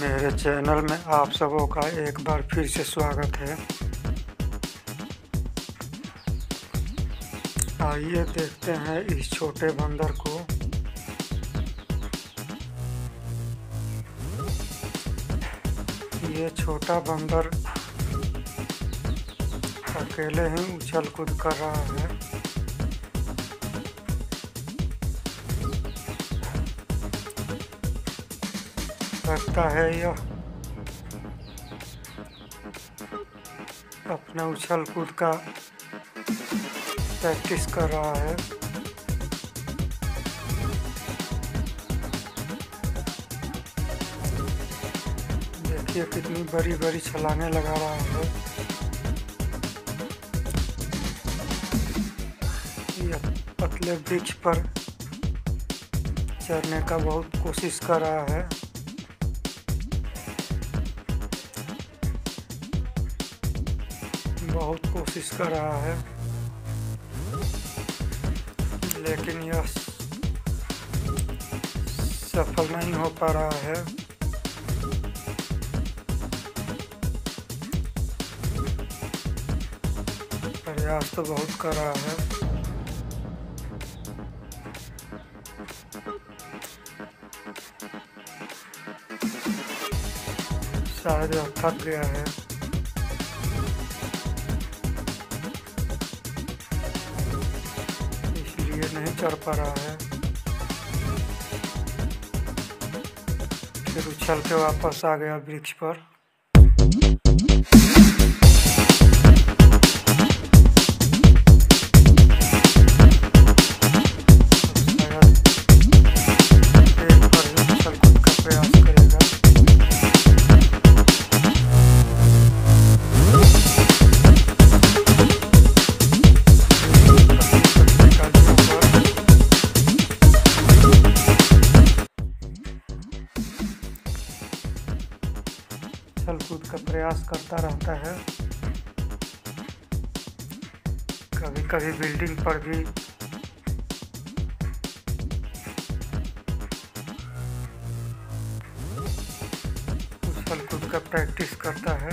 मेरे चैनल में आप सबों का एक बार फिर से स्वागत है। आइए देखते हैं इस छोटे बंदर को। ये छोटा बंदर अकेले ही उछल कूद कर रहा है। लगता है यह। अपने उछल कूद का प्रैक्टिस कर रहा है। देखिए कितनी बड़ी बड़ी छलांगे लगा रहा है। यह पतले वृक्ष पर चढ़ने का बहुत कोशिश कर रहा है। बहुत कोशिश कर रहा है। लेकिन यह सफल नहीं हो पा रहा है। प्रयास तो बहुत कर रहा है। शायद थक गया है। नहीं चढ़ पा रहा है। फिर उछल के वापस आ गया वृक्ष पर। का प्रयास करता रहता है। कभी कभी बिल्डिंग पर भी। उछल कूद का प्रैक्टिस करता है।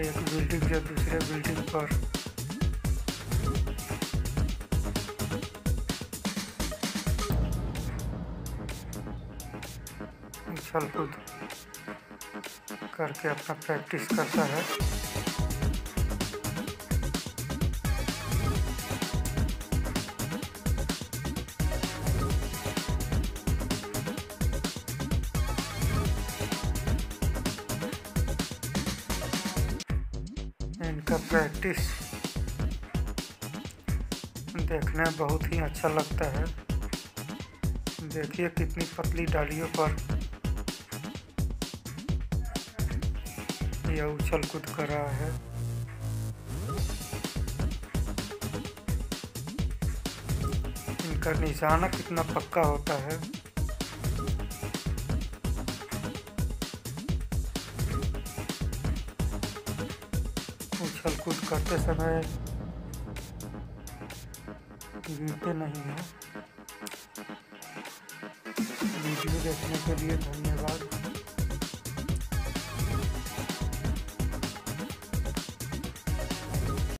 एक बिल्डिंग से दूसरे बिल्डिंग पर। उछल कूद करके अपना प्रैक्टिस करता है। इनका प्रैक्टिस देखने बहुत ही अच्छा लगता है। देखिए कितनी पतली डालियों पर यह उछल कूद कर रहा है। इनका निशाना कितना पक्का होता है। उछल कूद करते समय गिरते नहीं है। वीडियो देखने के लिए धन्यवाद।